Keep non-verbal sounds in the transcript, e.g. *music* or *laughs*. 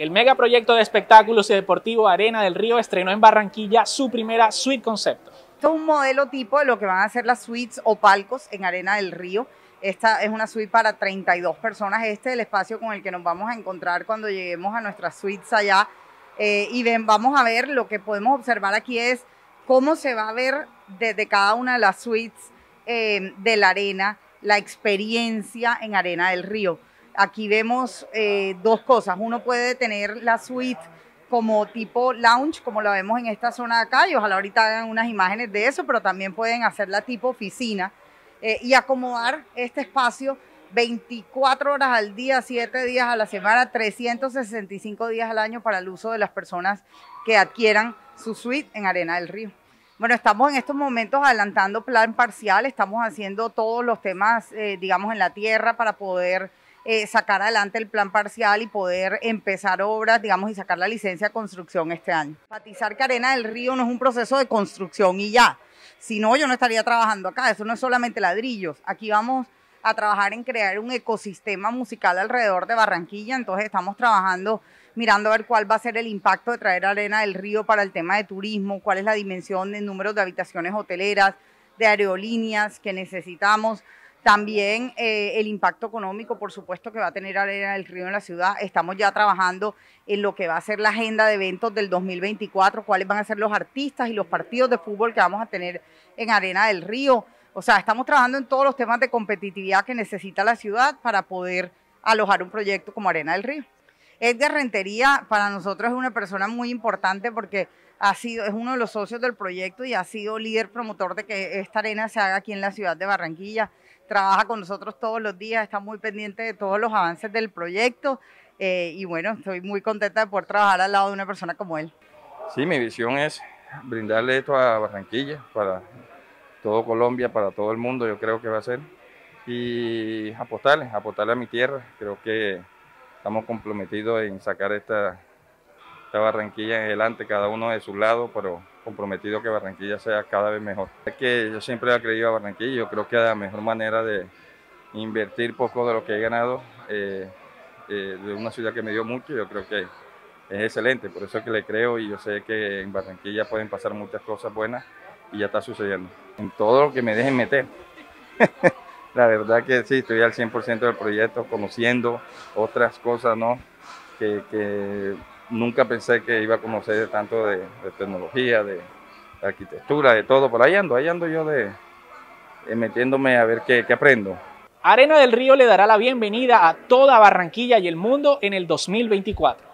El megaproyecto de espectáculos y deportivo Arena del Río estrenó en Barranquilla su primera suite concepto. Esto es un modelo tipo de lo que van a ser las suites o palcos en Arena del Río. Esta es una suite para 32 personas. Este es el espacio con el que nos vamos a encontrar cuando lleguemos a nuestras suites allá. Eh, y ven, vamos a ver, lo que podemos observar aquí es cómo se va a ver desde cada una de las suites eh, de la arena la experiencia en Arena del Río. Aquí vemos eh, dos cosas. Uno puede tener la suite como tipo lounge, como la vemos en esta zona de acá, y ojalá ahorita hagan unas imágenes de eso, pero también pueden hacerla tipo oficina eh, y acomodar este espacio 24 horas al día, 7 días a la semana, 365 días al año para el uso de las personas que adquieran su suite en Arena del Río. Bueno, estamos en estos momentos adelantando plan parcial, estamos haciendo todos los temas, eh, digamos, en la tierra para poder eh, sacar adelante el plan parcial y poder empezar obras, digamos, y sacar la licencia de construcción este año. Enfatizar que Arena del Río no es un proceso de construcción y ya. Si no, yo no estaría trabajando acá. Eso no es solamente ladrillos. Aquí vamos a trabajar en crear un ecosistema musical alrededor de Barranquilla. Entonces estamos trabajando mirando a ver cuál va a ser el impacto de traer Arena del Río para el tema de turismo, cuál es la dimensión de números de habitaciones hoteleras, de aerolíneas que necesitamos. También eh, el impacto económico, por supuesto, que va a tener Arena del Río en la ciudad. Estamos ya trabajando en lo que va a ser la agenda de eventos del 2024, cuáles van a ser los artistas y los partidos de fútbol que vamos a tener en Arena del Río. O sea, estamos trabajando en todos los temas de competitividad que necesita la ciudad para poder alojar un proyecto como Arena del Río. Edgar Rentería para nosotros es una persona muy importante porque ha sido, es uno de los socios del proyecto y ha sido líder promotor de que esta arena se haga aquí en la ciudad de Barranquilla. Trabaja con nosotros todos los días, está muy pendiente de todos los avances del proyecto eh, y bueno, estoy muy contenta de poder trabajar al lado de una persona como él. Sí, mi visión es brindarle esto a Barranquilla, para todo Colombia, para todo el mundo, yo creo que va a ser. Y apostarle, apostarle a mi tierra. Creo que estamos comprometidos en sacar esta, Barranquilla en adelante, cada uno de su lado, pero comprometido que Barranquilla sea cada vez mejor. Es que yo siempre he creído a Barranquilla, yo creo que la mejor manera de invertir poco de lo que he ganado eh, eh, de una ciudad que me dio mucho, yo creo que es excelente, por eso es que le creo y yo sé que en Barranquilla pueden pasar muchas cosas buenas y ya está sucediendo. En todo lo que me dejen meter. *laughs* La verdad que sí, estoy al 100% del proyecto, conociendo otras cosas, ¿no? Que, nunca pensé que iba a conocer tanto de, tecnología, de, arquitectura, de todo. Por ahí ando, ahí ando yo de, metiéndome a ver qué aprendo. Arena del Río le dará la bienvenida a toda Barranquilla y el mundo en el 2024.